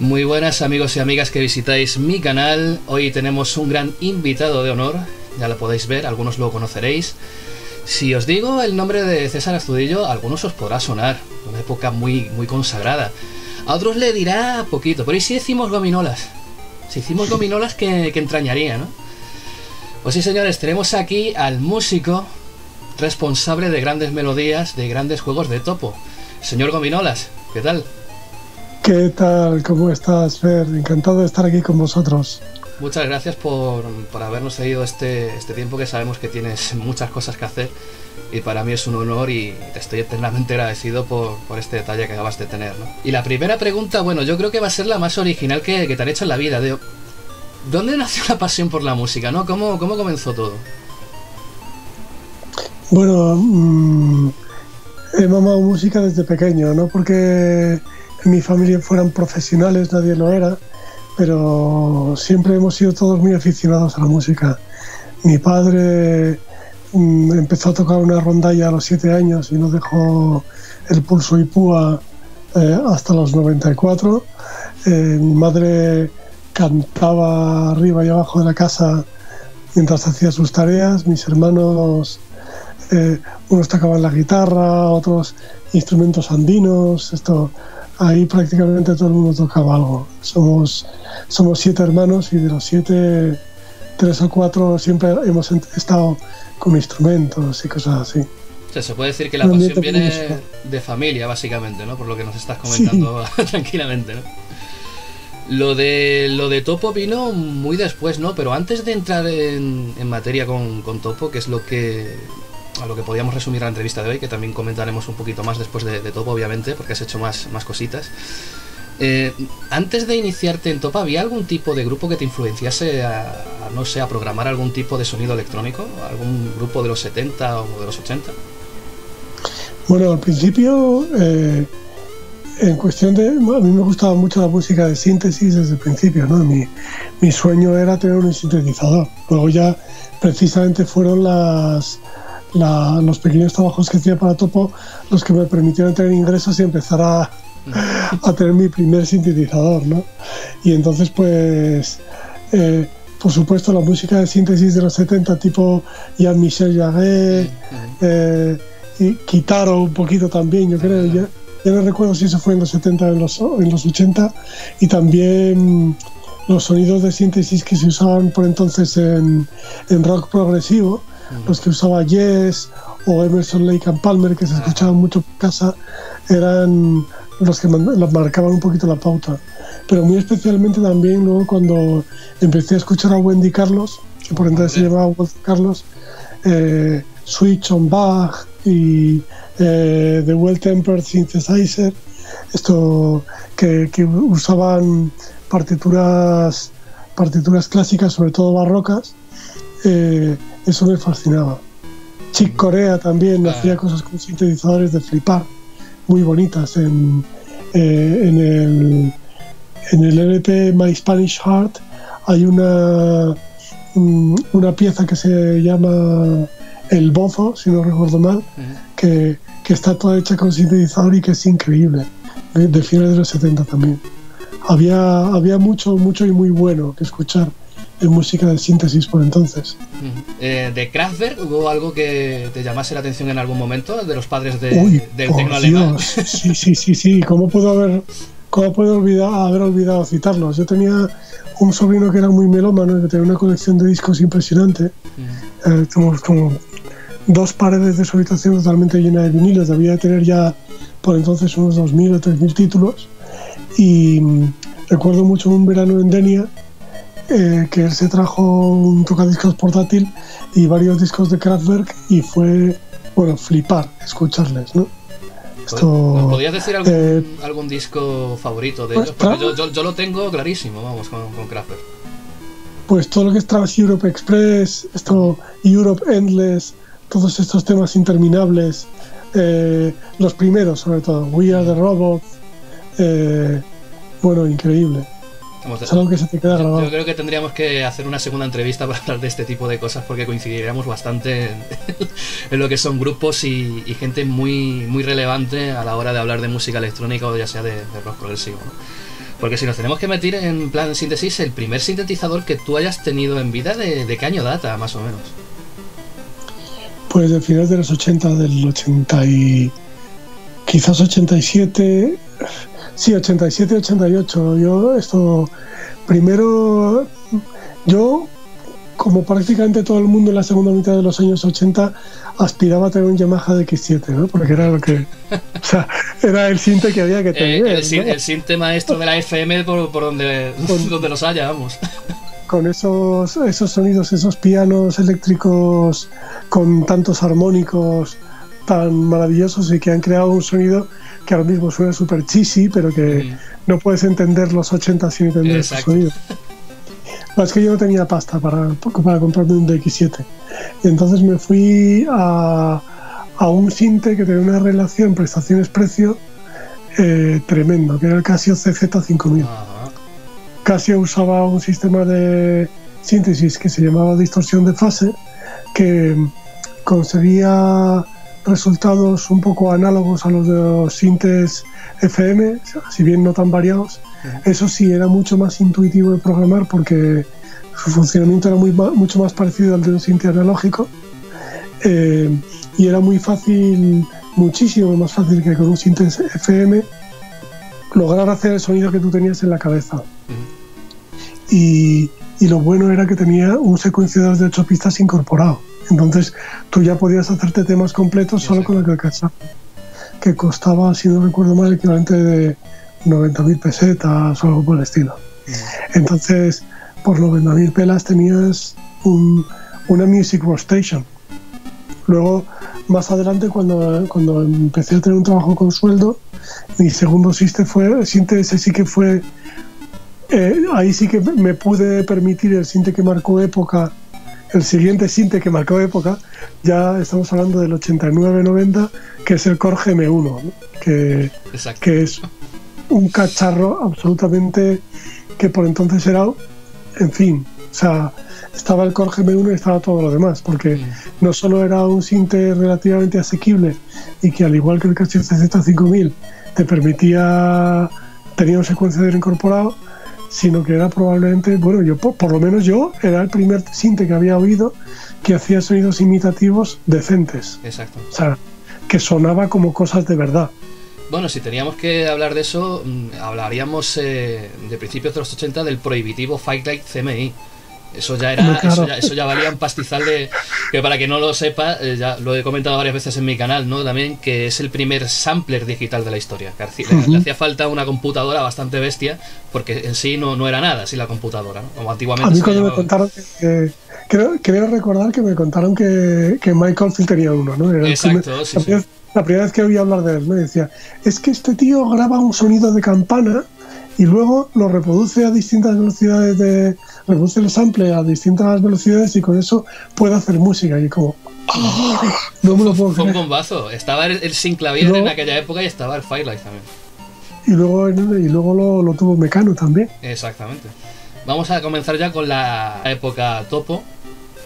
Muy buenas amigos y amigas que visitáis mi canal. Hoy tenemos un gran invitado de honor, ya lo podéis ver, algunos lo conoceréis. Si os digo el nombre de César Astudillo, a algunos os podrá sonar, una época muy, muy consagrada. A otros le dirá poquito, pero ¿y si decimos gominolas? Si decimos gominolas, que, que entrañaría, ¿no? Pues sí, señores, tenemos aquí al músico responsable de grandes melodías, de grandes juegos de topo. Señor Gominolas, ¿qué tal? ¿Qué tal? ¿Cómo estás, Fer? Encantado de estar aquí con vosotros. Muchas gracias por, por habernos cedido este, este tiempo que sabemos que tienes muchas cosas que hacer y para mí es un honor y te estoy eternamente agradecido por, por este detalle que acabas de tener. ¿no? Y la primera pregunta, bueno, yo creo que va a ser la más original que, que te han hecho en la vida. De, ¿Dónde nació la pasión por la música? ¿no? ¿Cómo, cómo comenzó todo? Bueno, mmm, he mamado música desde pequeño, no porque en mi familia fueran profesionales, nadie lo era, pero siempre hemos sido todos muy aficionados a la música. Mi padre mmm, empezó a tocar una rondalla a los siete años y no dejó el pulso y púa eh, hasta los 94. Eh, mi madre cantaba arriba y abajo de la casa mientras hacía sus tareas. Mis hermanos, eh, unos tocaban la guitarra, otros instrumentos andinos. Esto, ahí prácticamente todo el mundo tocaba algo. Somos, somos siete hermanos y de los siete, tres o cuatro siempre hemos estado con instrumentos y cosas así. O sea, se puede decir que la pasión viene de familia, básicamente, ¿no? Por lo que nos estás comentando sí. tranquilamente, ¿no? Lo de, lo de Topo vino muy después, ¿no? Pero antes de entrar en, en materia con, con, Topo, que es lo que a lo que podíamos resumir la entrevista de hoy, que también comentaremos un poquito más después de, de Topo, obviamente, porque has hecho más, más cositas. Eh, antes de iniciarte en Topo, ¿había algún tipo de grupo que te influenciase a, a, no sé, a programar algún tipo de sonido electrónico? ¿Algún grupo de los 70 o de los 80? Bueno, al principio... Eh en cuestión de. A mí me gustaba mucho la música de síntesis desde el principio, ¿no? Mi, mi sueño era tener un sintetizador. Luego ya, precisamente, fueron las, la, los pequeños trabajos que hacía para Topo los que me permitieron tener ingresos y empezar a, a tener mi primer sintetizador, ¿no? Y entonces, pues. Eh, por supuesto, la música de síntesis de los 70, tipo Jean-Michel Jarre, eh, y Kitaro un poquito también, yo creo. Ya, ya no recuerdo si eso fue en los 70 o en los, en los 80, y también los sonidos de síntesis que se usaban por entonces en, en rock progresivo. Los que usaba Yes o Emerson Lake and Palmer, que se escuchaban mucho por casa, eran los que marcaban un poquito la pauta. Pero muy especialmente también luego cuando empecé a escuchar a Wendy Carlos, que por entonces se llamaba Wendy Carlos, eh, Switch on Bach y eh, The Well Tempered Synthesizer, esto que, que, usaban partituras, partituras clásicas, sobre todo barrocas, eh, eso me fascinaba. Chick Corea también ah. hacía cosas con sintetizadores de flipar, muy bonitas. En, eh, en, el, en el LP My Spanish Heart hay una, una pieza que se llama El Bozo, si no recuerdo mal, uh -huh. que, que está toda hecha con sintetizador y que es increíble, de, de finales de los 70 también. Había, había mucho, mucho y muy bueno que escuchar en música de síntesis por entonces. Eh, ¿De Kraftwerk hubo algo que te llamase la atención en algún momento? ¿De los padres de, Uy, del tecno alemán? Sí, sí, sí, sí. ¿Cómo puedo haber, cómo puedo olvidar, haber olvidado citarlos? Yo tenía un sobrino que era muy melómano, que tenía una colección de discos impresionante. Uh -huh. eh, como, como dos paredes de su habitación totalmente llena de vinilos. Debía de tener ya por entonces unos 2.000 o 3.000 títulos. Y mmm, recuerdo mucho un verano en Denia eh, que él se trajo un tocadiscos portátil y varios discos de Kraftwerk y fue, bueno, flipar escucharles, ¿no? Esto, ¿Podrías decir algún, eh, algún, disco favorito de ellos? Porque yo, yo, yo, lo tengo clarísimo, vamos, con, con Kraftwerk. Pues todo lo que es Trans Europe Express, esto, Europe Endless, todos estos temas interminables, eh, los primeros sobre todo, We Are the Robots, eh, bueno, increíble. Es algo que se te queda grabado. Yo, yo, creo que tendríamos que hacer una segunda entrevista para hablar de este tipo de cosas porque coincidiríamos bastante en, en lo que son grupos y, y, gente muy, muy relevante a la hora de hablar de música electrónica o ya sea de, de rock progresivo. ¿no? Porque si nos tenemos que meter en plan síntesis, el primer sintetizador que tú hayas tenido en vida, ¿de, de qué año data, más o menos? Pues de finales de los 80, del 80 y... quizás 87, sí, 87, 88. Yo esto, primero, yo como prácticamente todo el mundo en la segunda mitad de los años 80 aspiraba a tener un Yamaha de X7, ¿no? Porque era lo que. O sea, era el sinte que había que tener. Eh, el, el, sinte maestro de la FM por, por donde, donde los haya, vamos. Con esos, esos sonidos, esos pianos eléctricos con tantos armónicos tan maravillosos y que han creado un sonido que ahora mismo suena súper cheesy, pero que mm. no puedes entender los 80 sin entender Exacto. sonido. es que yo no tenía pasta para, para comprarme un DX7. Y entonces me fui a, a un Sinte que tenía una relación prestaciones-precio eh, tremendo, que era el Casio CZ5000. Casio usaba un sistema de síntesis que se llamaba distorsión de fase, que conseguía resultados un poco análogos a los de los sintes FM, si bien no tan variados, eso sí, era mucho más intuitivo de programar porque su funcionamiento era muy, mucho más parecido al de un sinte analógico eh, y era muy fácil, muchísimo más fácil que con un sinte FM lograr hacer el sonido que tú tenías en la cabeza. y, y, lo bueno era que tenía un secuenciador de ocho pistas incorporado. Entonces tú ya podías hacerte temas completos solo con el que que costaba, si no recuerdo mal, el equivalente de 90.000 pesetas o algo por el estilo. Entonces, por 90.000 pelas tenías un, una Music Workstation. Luego, más adelante, cuando, cuando empecé a tener un trabajo con sueldo, mi segundo sinte fue, sinte ese sí que fue, eh, ahí sí que me pude permitir el sinte que marcó época, el siguiente sinte que marcó época, ya estamos hablando del 89-90, que es el Core GM1, que, que es un cacharro absolutamente que por entonces era, en fin, o sea, estaba el Core GM1 y estaba todo lo demás, porque mm. no solo era un sinte relativamente asequible y que al igual que el Casio CZ5000 te permitía, tenía un secuenciador incorporado, sino que era probablemente, bueno, yo por, lo menos yo era el primer sinte que había oído que hacía sonidos imitativos decentes. Exacto. O sea, que sonaba como cosas de verdad. Bueno, si teníamos que hablar de eso, mm, hablaríamos eh, de principios de los 80 del prohibitivo Fight Like CMI. Eso ya era, eso, ya, valía un pastizal de que para que no lo sepa, eh, ya lo he comentado varias veces en mi canal, ¿no? También que es el primer sampler digital de la historia. Que le, hacía falta una computadora bastante bestia, porque en sí no, no era nada sin la computadora, ¿no? Como antiguamente. A mí cuando me contaron que, creo, recordar que me contaron que, que Michael Field tenía uno, ¿no? Exacto, sí, sí la primera vez que oí hablar de él, me decía, es que este tío graba un sonido de campana y luego lo reproduce a distintas velocidades de reproduce el sample a distintas velocidades y con eso puede hacer música y como ¡ah! no me lo puedo Fue un bombazo. Estaba el, el Synclavier en aquella época y estaba el Firelight también. Y luego, y luego lo, lo, tuvo Mecano también. Exactamente. Vamos a comenzar ya con la época topo.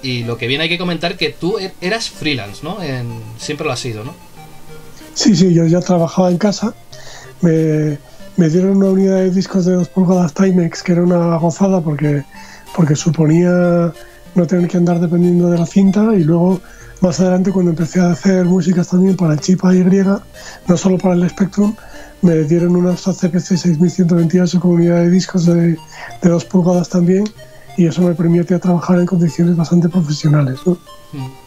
Y lo que viene hay que comentar que tú er, eras freelance, ¿no? En, siempre lo has sido, ¿no? Sí, sí, yo ya trabajaba en casa. Me, dieron una unidad de discos de 2 pulgadas Timex, que era una gozada porque, porque suponía no tener que andar dependiendo de la cinta. Y luego, más adelante, cuando empecé a hacer músicas también para el chip Y, no solo para el Spectrum, me dieron unas CPC 6128 con unidad de discos de, de 2 pulgadas también. Y eso me permite trabajar en condiciones bastante profesionales. ¿no? Mm.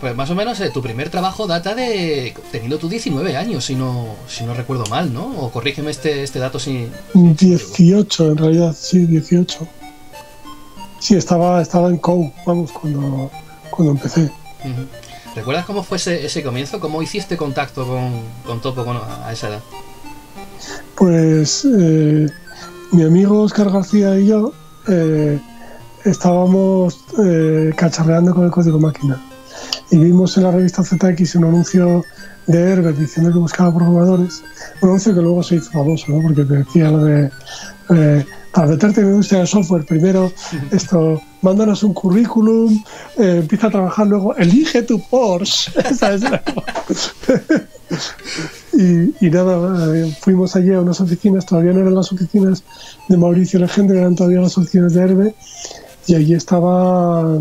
Pues más o menos eh, tu primer trabajo data de teniendo tú 19 años, si no, si no recuerdo mal, ¿no? O corrígeme este, este dato si... 18, en realidad, sí, 18. Sí, estaba, estaba en COU, vamos, cuando, cuando empecé. ¿Recuerdas cómo fue ese, ese, comienzo? ¿Cómo hiciste contacto con, con Topo a esa edad? Pues eh, mi amigo Oscar García y yo eh, estábamos cacharreando con el código máquina y vimos en la revista ZX un anuncio de Herbert diciendo que buscaba programadores, un anuncio que luego se hizo famoso, ¿no? porque decía lo de eh, para meterte en la industria del software, primero esto, mándanos un currículum, eh, empieza a trabajar luego, elige tu Porsche. y, y, nada, eh, fuimos allí a unas oficinas, todavía no eran las oficinas de Mauricio Legendre, eran todavía las oficinas de Herbe, y allí estaba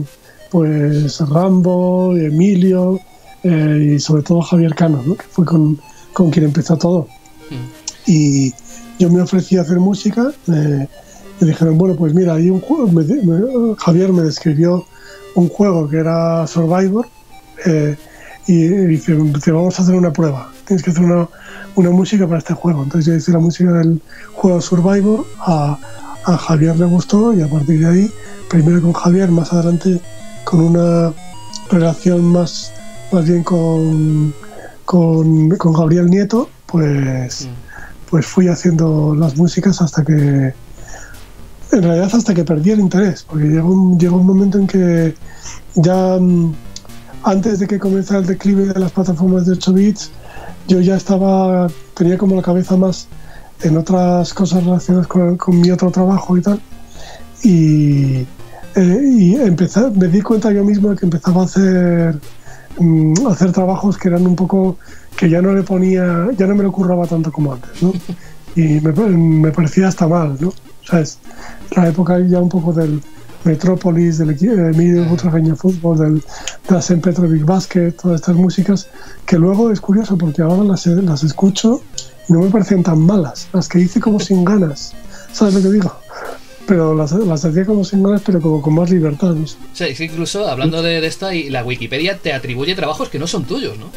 pues Rambo, Emilio eh, y sobre todo Javier Cano, ¿no? que fue con, con quien empezó todo. Mm. Y yo me ofrecí a hacer música, me dijeron, bueno, pues mira, hay un juego, Javier me describió un juego que era Survivor eh, y dice, te vamos a hacer una prueba, tienes que hacer una, una, música para este juego. Entonces yo hice la música del juego Survivor, a, a Javier le gustó y a partir de ahí, primero con Javier, más adelante con una relación más, más bien con, con, con Gabriel Nieto, pues... Mm pues fui haciendo las músicas hasta que, en realidad hasta que perdí el interés, porque llegó un, llegó un momento en que ya mm, antes de que comenzara el declive de las plataformas de 8 bits, yo ya estaba, tenía como la cabeza más en otras cosas relacionadas con, mi otro trabajo y tal. Y, eh, y empecé, me di cuenta yo mismo que empezaba a hacer, mm, hacer trabajos que eran un poco que ya no le ponía, ya no me lo curraba tanto como antes, ¿no? Y me, parecía hasta mal, ¿no? O sea, es la época ya un poco del Metrópolis, del Emilio Butragueña Fútbol, del, de la St. Petrovic Basket, todas estas músicas, que luego es curioso porque ahora las, las escucho y no me parecen tan malas, las que hice como sin ganas, ¿sabes lo que digo? Pero las, las, hacía como sin ganas, pero como con más libertad. ¿no? Sí, incluso hablando de, de, esta, y la Wikipedia te atribuye trabajos que no son tuyos, ¿no?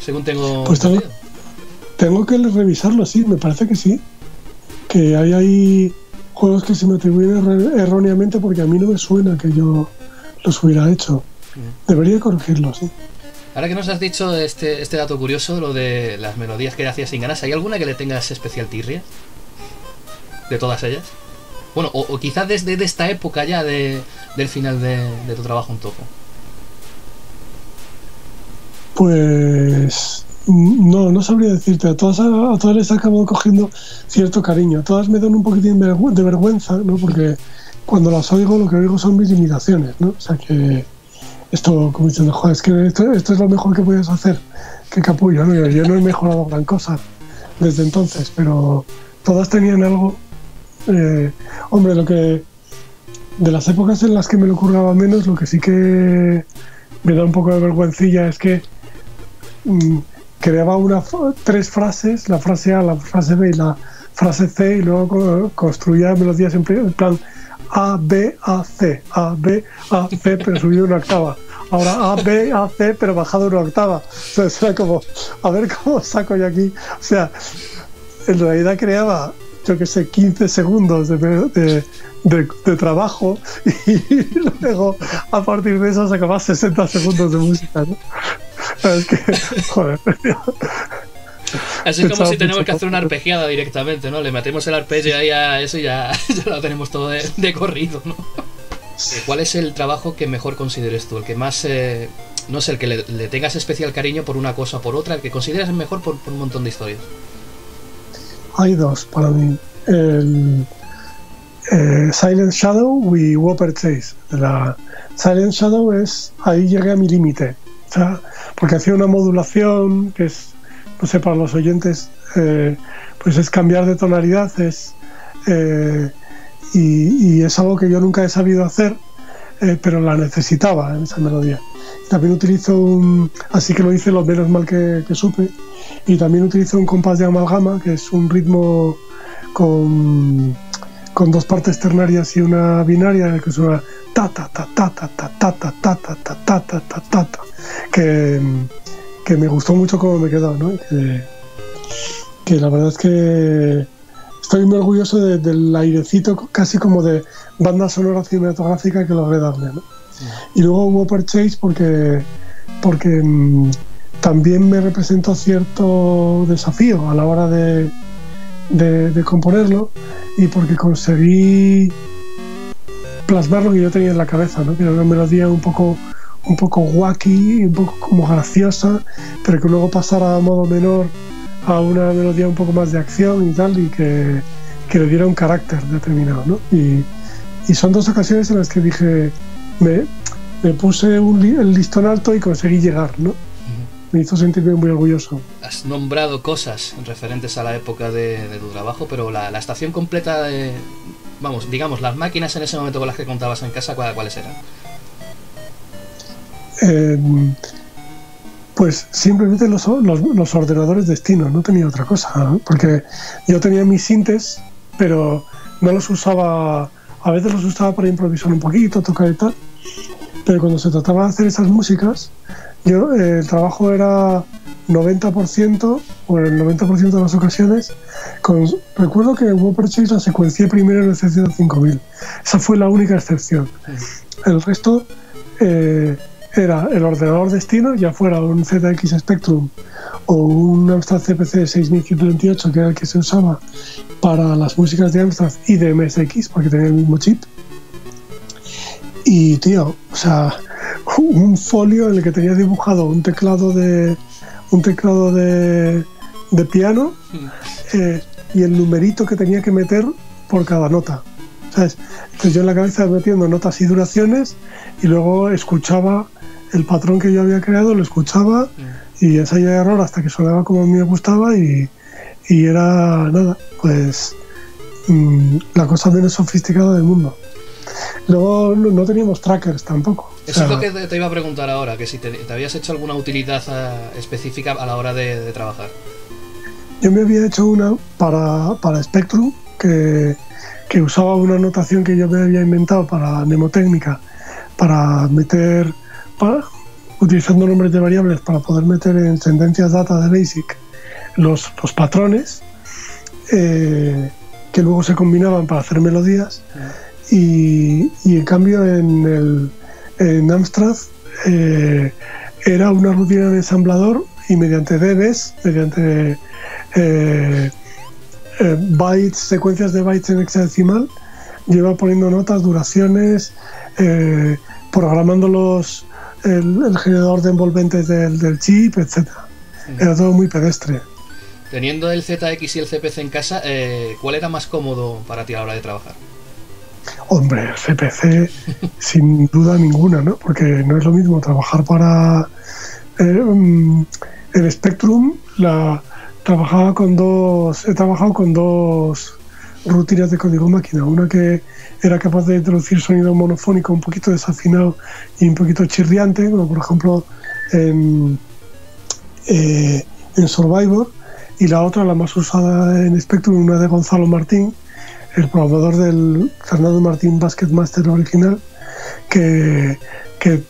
según tengo. Pues tengo, tengo que revisarlo, sí, me parece que sí. Que hay ahí juegos que se me atribuyen erróneamente porque a mí no me suena que yo los hubiera hecho. Debería corregirlo, sí. Ahora que nos has dicho este, este dato curioso, lo de las melodías que hacías sin ganas, ¿hay alguna que le tengas especial tirria? ¿De todas ellas? Bueno, o, quizás desde esta época ya de, del final de, de tu trabajo un topo. Pues no, no sabría decirte. A todas, todas les acabo cogiendo cierto cariño. A todas me dan un poquitín de vergüenza, ¿no? Porque cuando las oigo, lo que oigo son mis limitaciones, ¿no? O sea que esto, como diciendo, joder, es que esto, es lo mejor que puedes hacer. Qué capullo, ¿no? Yo no he mejorado gran cosa desde entonces, pero todas tenían algo. Eh, hombre, lo que. De las épocas en las que me lo curraba menos, lo que sí que me da un poco de vergüencilla es que Mm, creaba una, tres frases, la frase A, la frase B y la frase C, y luego construía melodías en plan A, B, A, C, A, B, A, C, pero subía una octava. Ahora A, B, A, C, pero bajado una octava. Entonces era como, a ver cómo saco yo aquí. O sea, en realidad creaba, yo que sé, 15 segundos de, de, de, trabajo y luego a partir de eso sacaba 60 segundos de música. ¿no? es que, joder. Así como si tenemos que hacer una arpegiada directamente, ¿no? Le metemos el arpegio ahí a eso y ya, lo tenemos todo de, corrido, ¿no? Eh, ¿Cuál es el trabajo que mejor consideres tú? El que más, eh, no sé, el que le, tengas especial cariño por una cosa o por otra, el que consideras mejor por, un montón de historias. Hay dos para mí. Eh, Silent Shadow y Whopper Chase. La Silent Shadow es, ahí llegué a mi límite. O porque hacía una modulación que es, no sé, para los oyentes, eh, pues es cambiar de tonalidad, es, eh, y, es algo que yo nunca he sabido hacer, eh, pero la necesitaba en esa melodía. También utilizo un, así que lo hice lo menos mal que, supe, y también utilizo un compás de amalgama, que es un ritmo con, con dos partes ternarias y una binaria, que suena ta ta ta ta ta ta ta ta ta ta ta ta ta ta ta que, que me gustó mucho cómo me quedó, ¿no? Que la verdad es que estoy muy orgulloso del airecito casi como de banda sonora cinematográfica que logré darle, ¿no? Y luego hubo Chase porque, porque mm, también me representó cierto desafío a la hora de, de, de componerlo y porque conseguí plasmar lo que yo tenía en la cabeza, ¿no? que era una melodía un poco, un poco wacky, un poco como graciosa, pero que luego pasara a modo menor a una melodía un poco más de acción y tal, y que, que le diera un carácter determinado, ¿no? Y, son dos ocasiones en las que dije, me, me puse el listón alto y conseguí llegar, ¿no? Me hizo sentirme muy orgulloso. Has nombrado cosas referentes a la época de, tu trabajo, pero la, estación completa de, vamos, digamos, las máquinas en ese momento con las que contabas en casa, ¿cuáles eran? Em, pues simplemente los, los, ordenadores destino, no tenía otra cosa, porque yo tenía mis sintes, pero no los usaba, a veces los usaba para improvisar un poquito, tocar y tal, pero cuando se trataba de hacer esas músicas, yo eh, el trabajo era 90% o el 90% de las ocasiones. Con, recuerdo que en WordPress la secuencié primero en el C5000. Esa fue la única excepción. El resto eh, era el ordenador destino, ya fuera un ZX Spectrum o un Amstrad CPC 6128, que era el que se usaba para las músicas de Amstrad y de MSX, porque tenía el mismo chip. Y tío, o sea, un folio en el que tenía dibujado un teclado de un teclado de, de piano hmm. eh, y el numerito que tenía que meter por cada nota. ¿sabes? Entonces yo en la cabeza metiendo notas y duraciones y luego escuchaba el patrón que yo había creado, lo escuchaba hmm. y ensayaba error hasta que sonaba como a mí me gustaba y, y era nada, pues mm, la cosa menos sofisticada del mundo. Luego no, teníamos trackers tampoco. Eso es lo que te, iba a preguntar ahora, que si te, habías hecho alguna utilidad eh, específica a la hora de, trabajar. Yo me había hecho una para, para Spectrum, que, que, usaba una notación que yo me había inventado para mnemotécnica, para meter, para, utilizando nombres de variables para poder meter en tendencias data de BASIC los, los patrones, eh, que luego se combinaban para hacer melodías. Y, en cambio en, el, en Amstrad eh, era una rutina de ensamblador y mediante dbs, mediante eh, eh, bytes, secuencias de bytes en hexadecimal, lleva poniendo notas, duraciones, programando los, el, generador de envolventes del, chip, etc. Era todo muy pedestre. Teniendo el ZX y el CPC en casa, ¿cuál era más cómodo para ti a la hora de trabajar? Hombre, el CPC sin duda ninguna, ¿no? Porque no es lo mismo trabajar para eh, mm, el Spectrum, la trabajaba con dos, he trabajado con dos rutinas de código máquina, una que era capaz de introducir sonido monofónico un poquito desafinado y un poquito chirriante, como por ejemplo en, eh, en Survivor, y la otra, la más usada en Spectrum, una de Gonzalo Martín, el programador del Fernando Martín Basketmaster original, que, que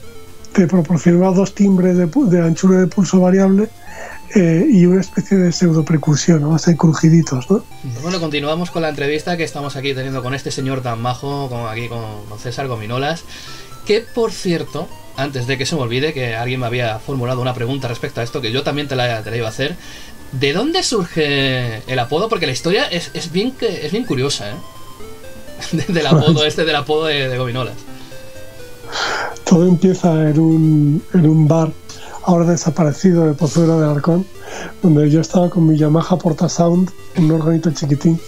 te proporcionaba dos timbres de, de anchura de pulso variable eh, y una especie de pseudo precursión, ¿no? base crujiditos. ¿no? Bueno, continuamos con la entrevista que estamos aquí teniendo con este señor tan majo, con, aquí con, César Gominolas, que por cierto, antes de que se me olvide, que alguien me había formulado una pregunta respecto a esto, que yo también te la, te la iba a hacer, ¿De dónde surge el apodo? Porque la historia es, es bien, es bien curiosa, ¿eh? del apodo este, del apodo de, Gominolas. Todo empieza en un, en un bar ahora desaparecido de Pozuelo de Arcón, donde yo estaba con mi Yamaha Porta Sound, un organito chiquitín,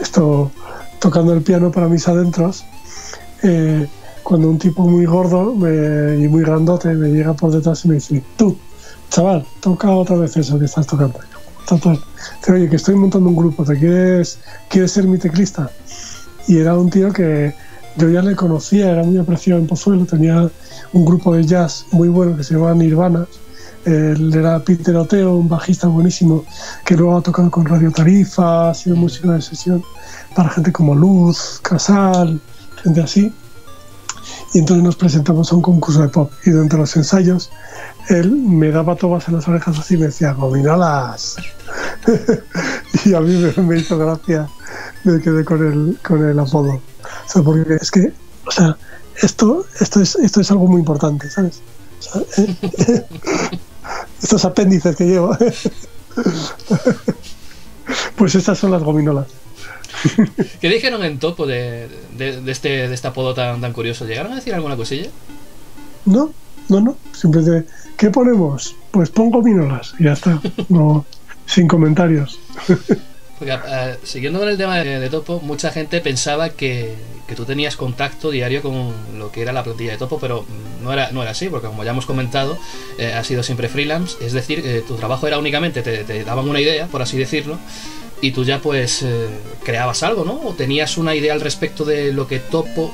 esto tocando el piano para mis adentros. Eh, cuando un tipo muy gordo y muy grandote me llega por detrás y me dice, tú, chaval, toca otra vez eso que estás tocando oye, que estoy montando un grupo, ¿te quieres, quieres ser mi teclista? Y era un tío que yo ya le conocía, era muy apreciado en Pozuelo, tenía un grupo de jazz muy bueno que se llamaba Nirvana. Él era Peter Oteo, un bajista buenísimo, que luego ha tocado con Radio Tarifa, ha sido músico de sesión para gente como Luz, Casal, gente así. Y entonces nos presentamos a un concurso de pop. Y durante los ensayos, él me daba tomas en las orejas así y me decía, gominolas. y a mí me, hizo gracia, me quedé con el, con el apodo. O sea, porque es que, o sea, esto, esto, es, esto es algo muy importante, ¿sabes? estos apéndices que llevo. pues estas son las gominolas. ¿Qué dijeron en topo de, de, este, de este apodo tan, tan curioso? ¿Llegaron a decir alguna cosilla? No, no, no. Siempre ¿qué ponemos? Pues pongo gominolas y ya está. No, sin comentarios. Porque, uh, siguiendo con el tema de, Topo, mucha gente pensaba que, que, tú tenías contacto diario con lo que era la plantilla de Topo, pero no era, no era así, porque como ya hemos comentado, eh, has sido siempre freelance, es decir, eh, tu trabajo era únicamente, te, daban una idea, por así decirlo, y tú ya pues eh, creabas algo, ¿no? O tenías una idea al respecto de lo que Topo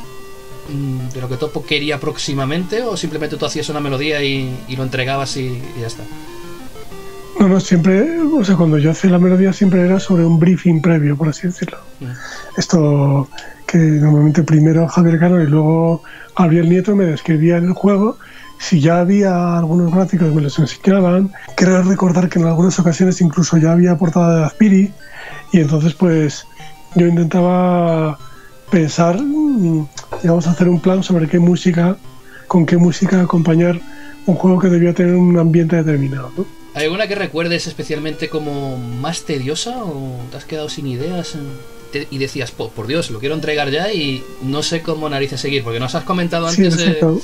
mm, de lo que Topo quería próximamente o simplemente tú hacías una melodía y, y lo entregabas y ya está. No, no, siempre, o sea, cuando yo hacía la melodía siempre era sobre un briefing previo, por así decirlo. Mm. Esto que normalmente primero Javier Caro y luego Gabriel Nieto me describía en el juego. Si ya había algunos gráficos me los enseñaban. Creo recordar que en algunas ocasiones incluso ya había portada de Azpiri. Y entonces pues yo intentaba pensar, digamos, hacer un plan sobre qué música, con qué música acompañar un juego que debía tener un ambiente determinado. ¿no? ¿Hay alguna que recuerdes especialmente como más tediosa o te has quedado sin ideas te, y decías, por, por, Dios, lo quiero entregar ya y no sé cómo narices seguir? Porque nos has comentado antes sí, de,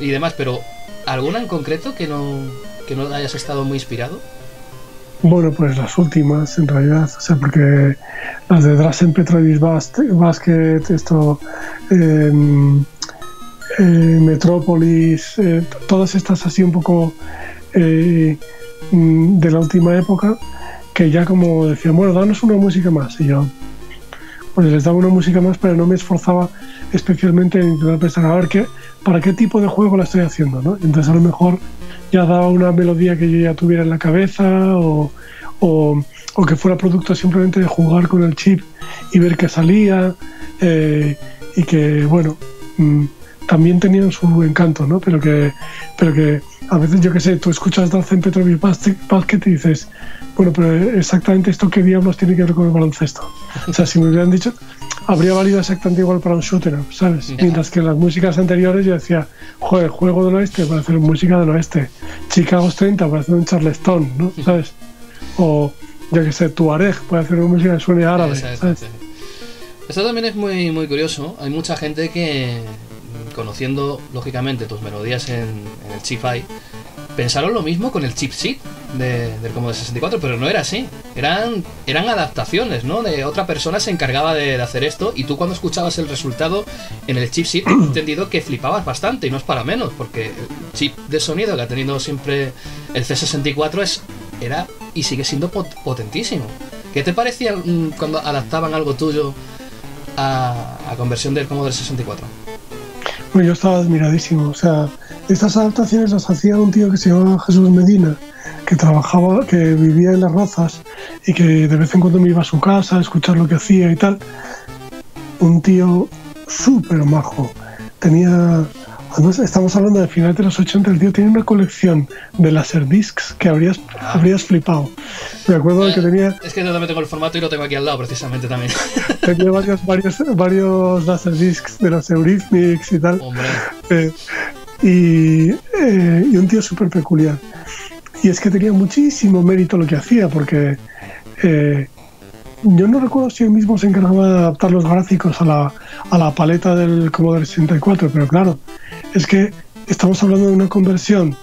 y demás, pero ¿alguna en concreto que no, que no hayas estado muy inspirado? Bueno, pues las últimas, en realidad, o sea, porque las de Drasen Petrovis Basket, esto, eh, eh, Metrópolis, eh, todas estas así un poco eh, de la última época, que ya como decían, bueno, danos una música más. Y yo, pues les daba una música más, pero no me esforzaba especialmente en intentar pensar, a ver, ¿qué, ¿para qué tipo de juego la estoy haciendo? ¿no? Entonces a lo mejor ya daba una melodía que yo ya tuviera en la cabeza o, o, que fuera producto simplemente de jugar con el chip y ver qué salía eh, y que, bueno, mmm, también tenían su encanto, ¿no? Pero que, pero que a veces, yo qué sé, tú escuchas Dalcen Petrovic Basket y dices, bueno, pero exactamente esto qué diablos tiene que ver con el baloncesto. O sea, si me hubieran dicho, habría valido exactamente igual para un shooter, ¿sabes? Mientras que en las músicas anteriores yo decía, joder, juego del oeste para hacer música del oeste, Chicago 30 para hacer un Charleston, ¿no? ¿Sabes? O, yo qué sé, Tuareg para hacer una música que suene árabe, ¿sabes? Esto también es muy, muy curioso. Hay mucha gente que, conociendo lógicamente tus melodías en, el Chip-I, pensaron lo mismo con el chipset de, del Commodore 64, pero no era así. Eran, adaptaciones, ¿no? De otra persona se encargaba de, hacer esto y tú cuando escuchabas el resultado en el chipset, entendido que flipabas bastante y no es para menos, porque el chip de sonido que ha tenido siempre el C64 es, era y sigue siendo pot potentísimo. ¿Qué te parecía cuando adaptaban algo tuyo a, a conversión del Commodore 64? Bueno, yo estaba admiradísimo. O sea, estas adaptaciones las hacía un tío que se llamaba Jesús Medina, que trabajaba, que vivía en las rozas y que de vez en cuando me iba a su casa a escuchar lo que hacía y tal. Un tío súper majo. Tenía. Además, estamos hablando de finales de los 80. El tío tiene una colección de Laserdiscs que habrías, habrías flipado. Me acuerdo eh, que tenía. Es que yo también tengo el formato y lo tengo aquí al lado, precisamente también. tenía varios, varios, varios Laserdiscs de los Eurythmics y tal. Hombre. Eh, y, eh, y, un tío súper peculiar. Y es que tenía muchísimo mérito lo que hacía, porque eh, yo no recuerdo si él mismo se encargaba de adaptar los gráficos a la, a la paleta del Commodore 64, pero claro, es que estamos hablando de una conversión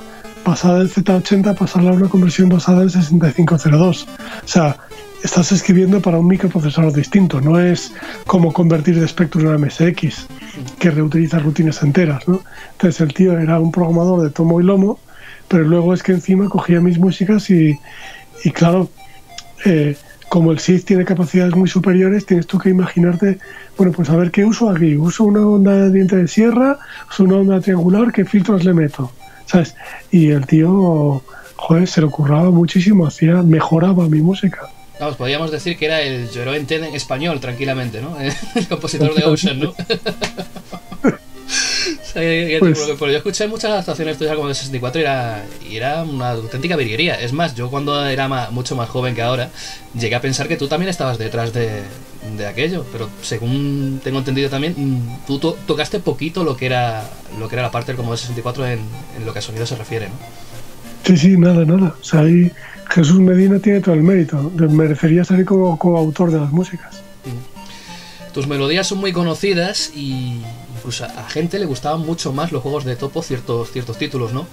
basada del Z80 pasarla a una conversión basada del 6502. O sea, estás escribiendo para un microprocesador distinto, no es como convertir de Spectrum a MSX, que reutiliza rutinas enteras, ¿no? Entonces el tío era un programador de tomo y lomo, pero luego es que encima cogía mis músicas y, y claro, eh, como el SID tiene capacidades muy superiores, tienes tú que imaginarte, bueno, pues a ver qué uso aquí, uso una onda de diente de sierra, uso una onda triangular, qué filtros le meto, ¿sabes? Y el tío, joder, se lo curraba muchísimo, hacía, mejoraba mi música. Vamos, podríamos decir que era el Lloró en TED en español, tranquilamente, ¿no? El compositor de Ocean, ¿no? pues... Pero yo escuché muchas adaptaciones tuyas como de 64 y era, y era una auténtica virguería. Es más, yo cuando era más, mucho más joven que ahora, llegué a pensar que tú también estabas detrás de, de aquello. Pero según tengo entendido también, tú to tocaste poquito lo que era lo que era la parte del Commodore 64 en, en lo que a sonido se refiere, ¿no? Sí, sí, nada, nada. O sea, ahí Jesús Medina tiene todo el mérito. Merecería salir como coautor de las músicas. Tus melodías son muy conocidas y incluso a gente le gustaban mucho más los juegos de topo, ciertos, ciertos títulos, ¿no?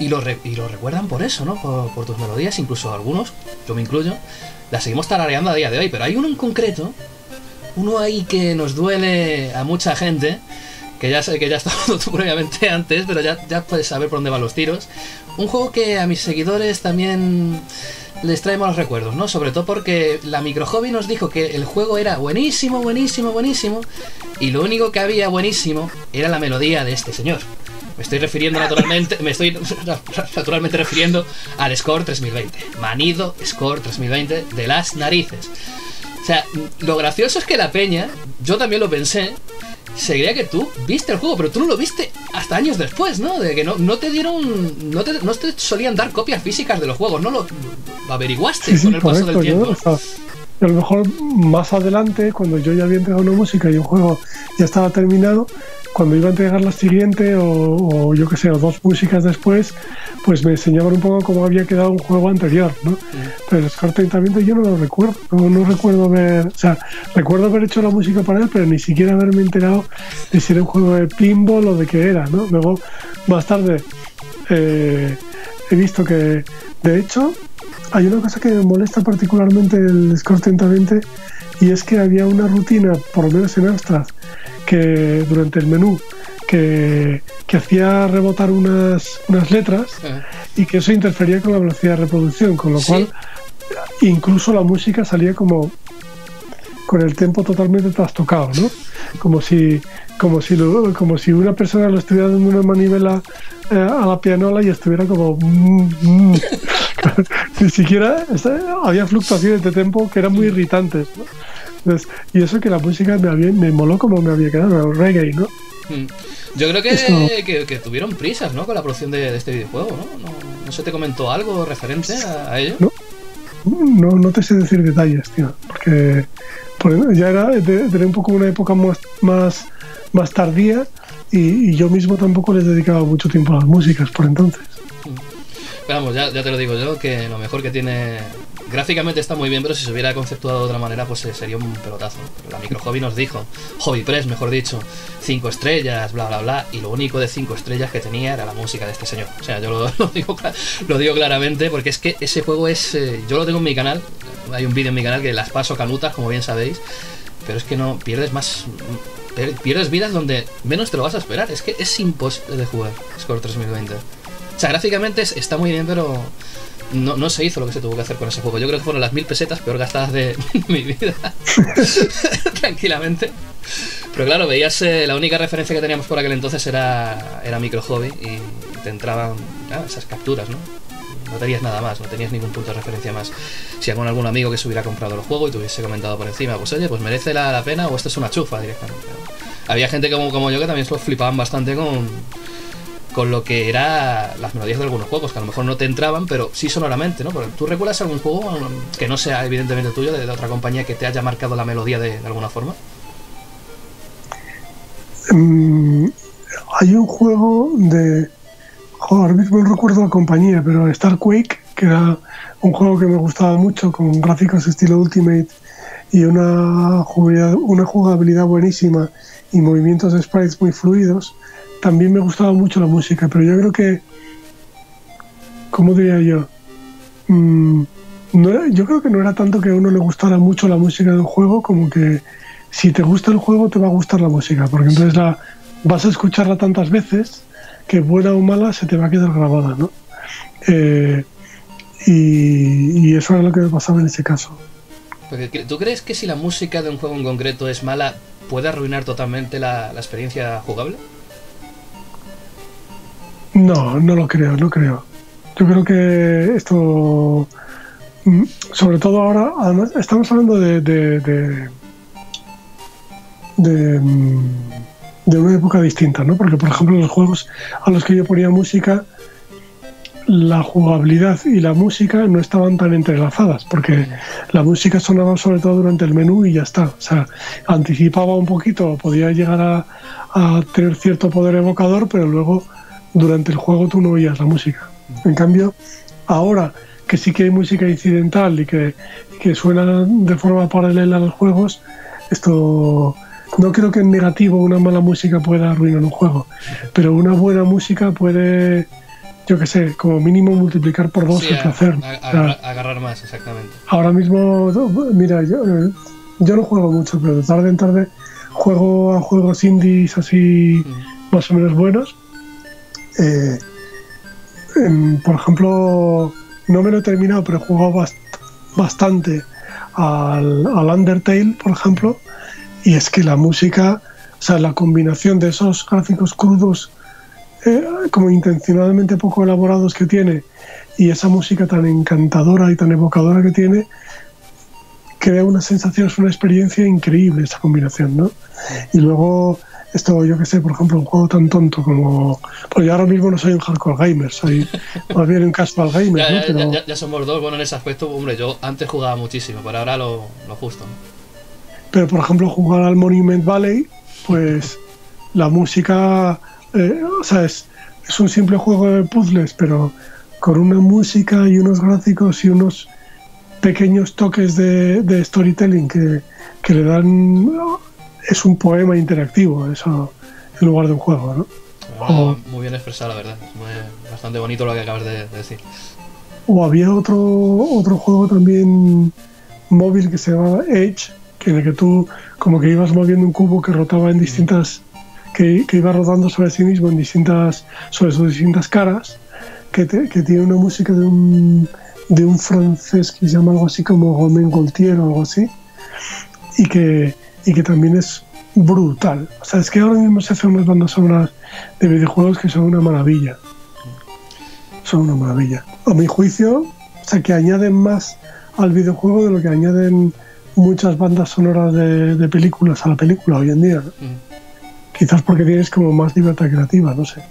Y lo, y lo recuerdan por eso, ¿no? Por, por, tus melodías, incluso algunos, yo me incluyo, la seguimos tarareando a día de hoy, pero hay uno en concreto, uno ahí que nos duele a mucha gente, que ya sé que ya estaba tú previamente antes, pero ya, ya puedes saber por dónde van los tiros. Un juego que a mis seguidores también les trae malos recuerdos, ¿no? Sobre todo porque la micro hobby nos dijo que el juego era buenísimo, buenísimo, buenísimo, y lo único que había buenísimo era la melodía de este señor. Me estoy refiriendo naturalmente, me estoy naturalmente refiriendo al Score 3020. Manido Score 3020 de las narices. O sea, lo gracioso es que la peña, yo también lo pensé, se creía que tú viste el juego, pero tú no lo viste hasta años después, ¿no? De que no, no te dieron. No te, no te solían dar copias físicas de los juegos, no lo, averiguaste con el paso del tiempo. A lo mejor más adelante, cuando yo ya había entregado una música y un juego ya estaba terminado, cuando iba a entregar la siguiente o, yo qué sé, o dos músicas después, pues me enseñaban un poco cómo había quedado un juego anterior, ¿no? Pero el Score 30 yo no lo recuerdo, no, recuerdo ver, o sea, recuerdo haber hecho la música para él, pero ni siquiera haberme enterado de si era un juego de pinball o de qué era, ¿no? Luego, más tarde, eh, he visto que, de hecho, hay una cosa que me molesta particularmente el Score 3020 y es que había una rutina, por lo menos en Amstrad, que durante el menú que, hacía rebotar unas, unas letras ah. y que eso interfería con la velocidad de reproducción, con lo cual incluso la música salía como con el tempo totalmente trastocado, ¿no? Como si, como si, como si una persona lo estuviera dando una manivela eh, a la pianola y estuviera como... Mm, mm. Ni siquiera había fluctuaciones de tempo que eran muy irritantes, ¿no? y eso que la música me, había, me moló como me había quedado, el reggae, ¿no? Hmm. Yo creo que, que, tuvieron prisas, ¿no? Con la producción de, este videojuego, ¿no? ¿no? se te comentó algo referente a, ello? No, no, te sé decir detalles, tío, porque, ya era de, un poco una época más, más, más tardía y, yo mismo tampoco les dedicaba mucho tiempo a las músicas por entonces. Hmm. Vamos, ya, ya te lo digo yo, que lo mejor que tiene Gráficamente está muy bien, pero si se hubiera conceptuado de otra manera, pues eh, sería un pelotazo. la micro hobby nos dijo, Hobby Press, mejor dicho, cinco estrellas, bla, bla, bla, y lo único de cinco estrellas que tenía era la música de este señor. O sea, yo lo, digo, lo digo claramente porque es que ese juego es. Eh, yo lo tengo en mi canal, hay un vídeo en mi canal que las paso canutas, como bien sabéis, pero es que no pierdes más. Pierdes vidas donde menos te lo vas a esperar. Es que es imposible de jugar Score 3020. O sea, gráficamente está muy bien, pero no, no, se hizo lo que se tuvo que hacer con ese juego. Yo creo que fueron las mil pesetas peor gastadas de mi vida. Tranquilamente. Pero claro, veías eh, la única referencia que teníamos por aquel entonces era, era Micro Hobby y te entraban esas capturas, ¿no? No tenías nada más, no tenías ningún punto de referencia más. Si algún algún amigo que se hubiera comprado el juego y te hubiese comentado por encima, pues oye, pues merece la, pena o esto es una chufa directamente. Había gente como, como yo que también se flipaban bastante con, con lo que era las melodías de algunos juegos, que a lo mejor no te entraban, pero sí sonoramente, ¿no? ¿Tú recuerdas algún juego que no sea evidentemente tuyo, de, otra compañía, que te haya marcado la melodía de, alguna forma? Mm, hay un juego de... Joder, mismo no recuerdo la compañía, pero Star Quake, que era un juego que me gustaba mucho, con gráficos estilo Ultimate y una jugabilidad, una jugabilidad buenísima y movimientos de sprites muy fluidos también me gustaba mucho la música, pero yo creo que, ¿cómo diría yo? Mm, yo creo que no era tanto que a uno le gustara mucho la música del juego, como que si te gusta el juego te va a gustar la música, porque entonces la, vas a escucharla tantas veces que buena o mala se te va a quedar grabada, ¿no? Eh, y, eso era lo que me pasaba en ese caso. ¿Tú crees que si la música de un juego en concreto es mala, puede arruinar totalmente la experiencia jugable? No, no lo creo, no creo. Yo creo que esto, mm, sobre todo ahora, además estamos hablando de, de, de, mm, de, una época distinta, ¿no? Porque, por ejemplo, los juegos a los que yo ponía música, la jugabilidad y la música no estaban tan entrelazadas, porque la música sonaba sobre todo durante el menú y ya está. O sea, anticipaba un poquito, podía llegar a, a tener cierto poder evocador, pero luego durante el juego tú no oías la música. En cambio, ahora que sí que hay música incidental y que, suena de forma paralela a los juegos, esto no creo que en negativo una mala música pueda arruinar un juego, pero una buena música puede yo qué sé, como mínimo multiplicar por dos el placer. agarrar, más, exactamente. Ahora mismo, mira, yo, yo no juego mucho, pero de tarde en tarde juego a juegos indies así más o menos buenos. Eh, por ejemplo, no me lo he terminado, pero he jugado bastante al, al, Undertale, por ejemplo, y es que la música, o sea, la combinación de esos gráficos crudos, eh, como intencionadamente poco elaborados que tiene, y esa música tan encantadora y tan evocadora que tiene, crea una sensación, es una experiencia increíble esa combinación, ¿no? Y luego esto, yo que sé, por ejemplo, un juego tan tonto como. Pues yo ahora mismo no soy un hardcore gamer, soy más bien un casual gamer. ya, ya, somos dos, bueno, en ese aspecto, hombre, yo antes jugaba muchísimo, pero ahora lo, lo justo. Pero por ejemplo, jugar al Monument Valley, pues la música. Eh, o sea, es, es un simple juego de puzzles, pero con una música y unos gráficos y unos pequeños toques de, de storytelling que, que le dan es un poema interactivo, eso en lugar de un juego, ¿no? Ah, muy bien expresado, la verdad. Es bastante bonito lo que acabas de, decir. O había otro, otro juego también móvil que se llamaba Edge, que en el que tú como que ibas moviendo un cubo que rotaba en distintas, que, iba rodando sobre sí mismo en distintas, sobre sus distintas caras, que, que tiene una música de un, de un francés que se llama algo así como Romain Gaultier o algo así, y que, y que también es brutal. O sea, es que ahora mismo se hacen unas bandas sonoras de videojuegos que son una maravilla. Son una maravilla. A mi juicio, o sea, que añaden más al videojuego de lo que añaden muchas bandas sonoras de, películas a la película hoy en día. Quizás porque tienes como más libertad creativa, no sé.